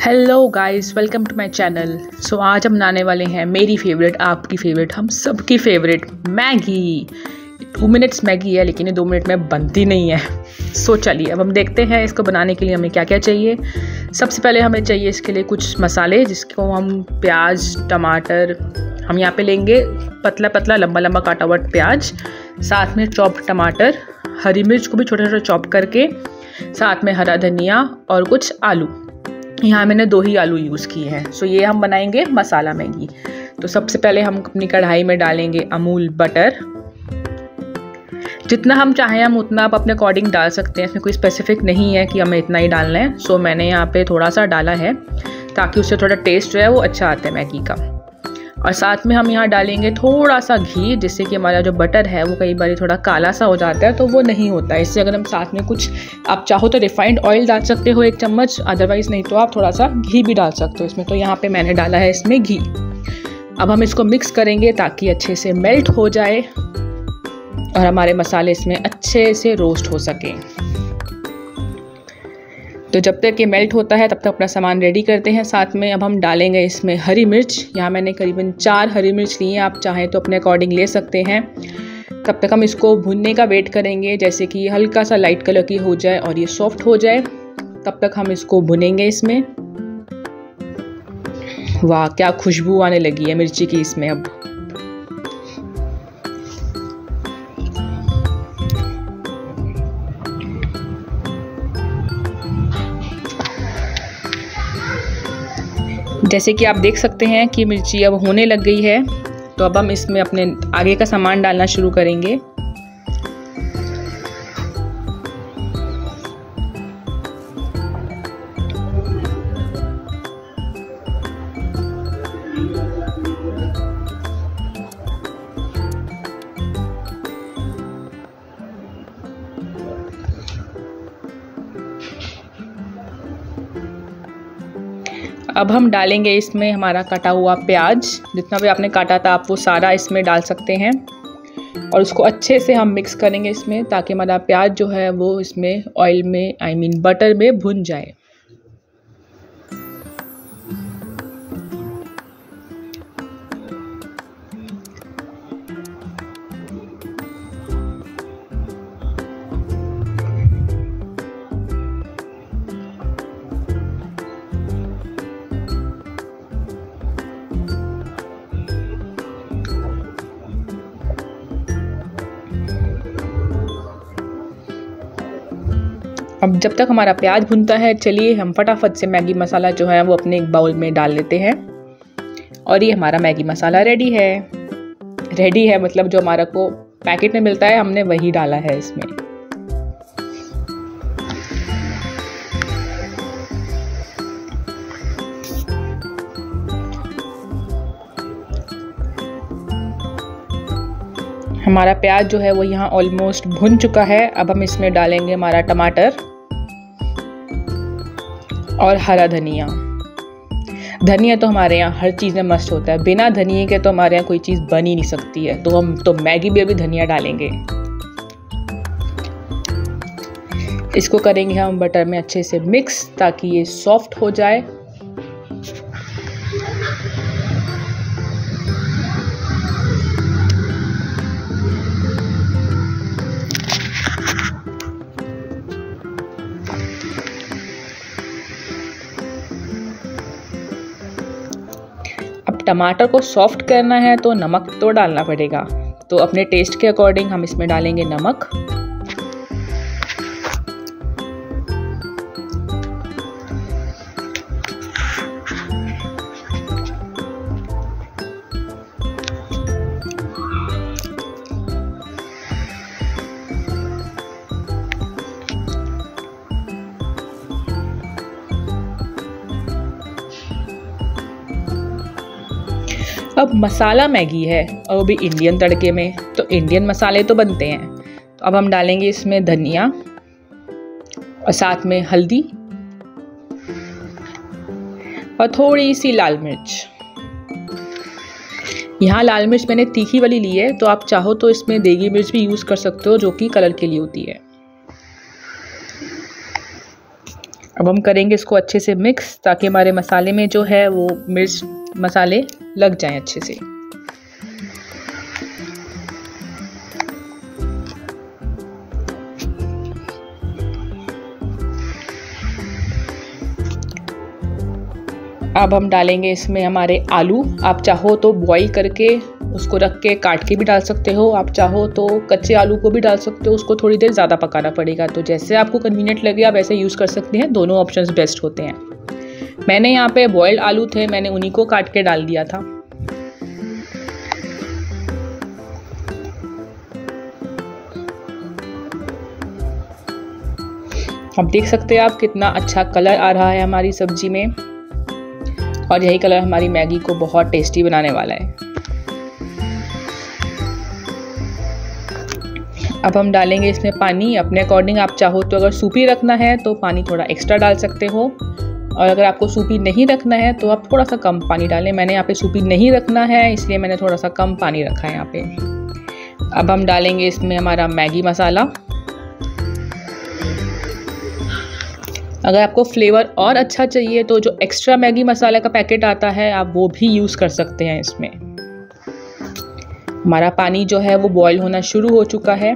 Hello guys welcome to my channel so आज हम बनाने वाले हैं मेरी फेवरेट आपकी फेवरेट हम सबकी favourite Maggi. Two minutes Maggi है लेकिन ये दो मिनट में बनती नहीं है। सो so, चलिए अब हम देखते हैं इसको बनाने के लिए हमें क्या क्या चाहिए। सबसे पहले हमें चाहिए इसके लिए कुछ मसाले जिसको हम प्याज टमाटर हम यहाँ पे लेंगे पतला पतला लंबा लंबा काटा हुआ प्याज। साथ में चॉप टमाटर हरी मिर्च को भी छोटा छोटा चॉप करके साथ में हरा धनिया और कुछ आलू। यहाँ मैंने दो ही आलू यूज़ किए हैं। सो ये हम बनाएँगे मसाला मैगी। तो सबसे पहले हम अपनी कढ़ाई में डालेंगे अमूल बटर। जितना हम चाहें हम उतना आप अपने अकॉर्डिंग डाल सकते हैं। इसमें कोई स्पेसिफिक नहीं है कि हमें इतना ही डालना है। सो मैंने यहाँ पे थोड़ा सा डाला है ताकि उससे थोड़ा टेस्ट जो है वो अच्छा आता है मैगी का। और साथ में हम यहाँ डालेंगे थोड़ा सा घी, जिससे कि हमारा जो बटर है वो कई बार थोड़ा काला सा हो जाता है तो वो नहीं होता है। इससे अगर हम साथ में कुछ, आप चाहो तो रिफाइंड ऑयल डाल सकते हो एक चम्मच अदरवाइज़ नहीं तो आप थोड़ा सा घी भी डाल सकते हो। इसमें तो यहाँ पे मैंने डाला है इसमें घी। अब हम इसको मिक्स करेंगे ताकि अच्छे से मेल्ट हो जाए और हमारे मसाले इसमें अच्छे से रोस्ट हो सकें। तो जब तक ये मेल्ट होता है, तब तक अपना सामान रेडी करते हैं। साथ में अब हम डालेंगे इसमें हरी मिर्च। यहाँ मैंने करीबन चार हरी मिर्च ली हैं, आप चाहें तो अपने अकॉर्डिंग ले सकते हैं। तब तक हम इसको भुनने का वेट करेंगे, जैसे कि हल्का सा लाइट कलर की हो जाए और ये सॉफ्ट हो जाए। तब तक हम इसको भुनेंगे इसमें। वाह, क्या खुशबू आने लगी है मिर्ची की इसमें अब। जैसे कि आप देख सकते हैं कि मिर्ची अब होने लग गई है तो अब हम इसमें अपने आगे का सामान डालना शुरू करेंगे। अब हम डालेंगे इसमें हमारा कटा हुआ प्याज। जितना भी आपने काटा था, आप वो सारा इसमें डाल सकते हैं। और उसको अच्छे से हम मिक्स करेंगे इसमें, ताकि हमारा प्याज जो है, वो इसमें ऑयल में आई मीन बटर में भुन जाए। अब जब तक हमारा प्याज भुनता है, चलिए हम फटाफट से मैगी मसाला जो है वो अपने एक बाउल में डाल लेते हैं। और ये हमारा मैगी मसाला रेडी है। रेडी है मतलब जो हमारा को पैकेट में मिलता है, हमने वही डाला है इसमें। हमारा प्याज जो है वो यहाँ ऑलमोस्ट भुन चुका है। अब हम इसमें डालेंगे हमारा टमाटर। और हरा धनिया। धनिया तो हमारे यहाँ हर चीज़ में मस्त होता है। बिना धनिए के तो हमारे यहाँ कोई चीज़ बन ही नहीं सकती है। तो हम तो मैगी में भी धनिया डालेंगे। इसको करेंगे हम बटर में अच्छे से मिक्स ताकि ये सॉफ्ट हो जाए। टमाटर को सॉफ्ट करना है तो नमक तो डालना पड़ेगा। तो अपने टेस्ट के अकॉर्डिंग हम इसमें डालेंगे नमक। अब मसाला मैगी है और वो भी इंडियन तड़के में तो इंडियन मसाले तो बनते हैं। तो अब हम डालेंगे इसमें धनिया और साथ में हल्दी और थोड़ी सी लाल मिर्च। यहाँ लाल मिर्च मैंने तीखी वाली ली है तो आप चाहो तो इसमें देगी मिर्च भी यूज़ कर सकते हो, जो कि कलर के लिए होती है। अब हम करेंगे इसको अच्छे से मिक्स ताकि हमारे मसाले में जो है वो मिर्च मसाले लग जाएँ अच्छे से। अब हम डालेंगे इसमें हमारे आलू। आप चाहो तो बॉईल करके उसको रख के काट के भी डाल सकते हो। आप चाहो तो कच्चे आलू को भी डाल सकते हो। उसको थोड़ी देर ज़्यादा पकाना पड़ेगा। तो जैसे आपको कन्वीनियंट लगे, आप ऐसे यूज़ कर सकते हैं। दोनों ऑप्शन बेस्ट होते हैं। मैंने यहाँ पे बॉयल्ड आलू थे। मैंने उन्हीं को काट के डाल दिया था। अब देख सकते हैं आप कितना अच्छा कलर आ रहा है हमारी सब्ज़ी में। और यही कलर हमारी मैगी को बहुत टेस्टी बनाने वाला है। अब हम डालेंगे इसमें पानी। अपने अकॉर्डिंग आप चाहो तो अगर सूपी रखना है तो पानी थोड़ा एक्स्ट्रा डाल सकते हो। और अगर आपको सूपी नहीं रखना है तो आप थोड़ा सा कम पानी डालें। मैंने यहाँ पे सूपी नहीं रखना है, इसलिए मैंने थोड़ा सा कम पानी रखा है यहाँ पे। अब हम डालेंगे इसमें हमारा मैगी मसाला। अगर आपको फ्लेवर और अच्छा चाहिए तो जो एक्स्ट्रा मैगी मसाला का पैकेट आता है, आप वो भी यूज़ कर सकते हैं इसमें। हमारा पानी जो है वो बॉयल होना शुरू हो चुका है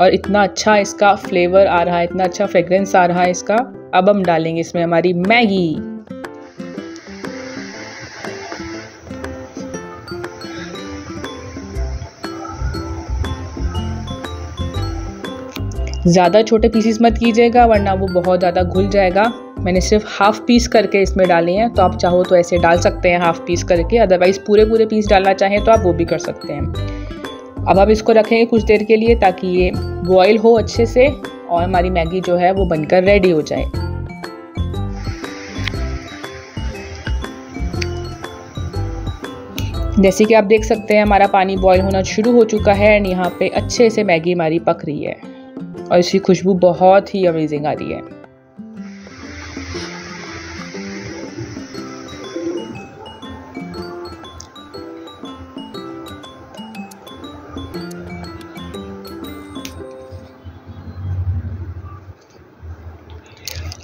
और इतना अच्छा इसका फ्लेवर आ रहा है, इतना अच्छा फ्रेग्रेंस आ रहा है इसका। अब हम डालेंगे इसमें हमारी मैगी। ज़्यादा छोटे पीसीस मत कीजिएगा, वरना वो बहुत ज़्यादा घुल जाएगा। मैंने सिर्फ़ हाफ़ पीस करके इसमें डाले हैं तो आप चाहो तो ऐसे डाल सकते हैं हाफ़ पीस करके अदरवाइज़ पूरे पूरे पीस डालना चाहें तो आप वो भी कर सकते हैं। अब आप इसको रखेंगे कुछ देर के लिए ताकि ये बॉयल हो अच्छे से और हमारी मैगी जो है वो बनकर रेडी हो जाए। जैसे कि आप देख सकते हैं, हमारा पानी बॉयल होना शुरू हो चुका है एंड यहाँ पे अच्छे से मैगी हमारी पक रही है। और इसकी खुशबू बहुत ही अमेजिंग आ रही है।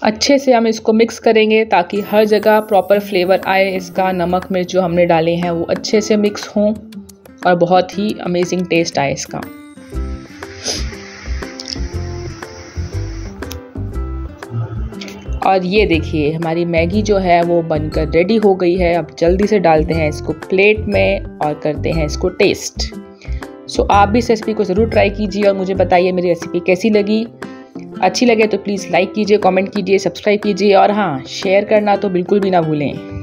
अच्छे से हम इसको मिक्स करेंगे ताकि हर जगह प्रॉपर फ्लेवर आए। इसका नमक मिर्च जो हमने डाले हैं, वो अच्छे से मिक्स हों और बहुत ही अमेजिंग टेस्ट आए इसका। और ये देखिए, हमारी मैगी जो है वो बनकर रेडी हो गई है। अब जल्दी से डालते हैं इसको प्लेट में और करते हैं इसको टेस्ट सो आप भी इस रेसिपी को ज़रूर ट्राई कीजिए और मुझे बताइए मेरी रेसिपी कैसी लगी। अच्छी लगे तो प्लीज़ लाइक कीजिए कमेंट कीजिए सब्सक्राइब कीजिए और हाँ शेयर करना तो बिल्कुल भी ना भूलें।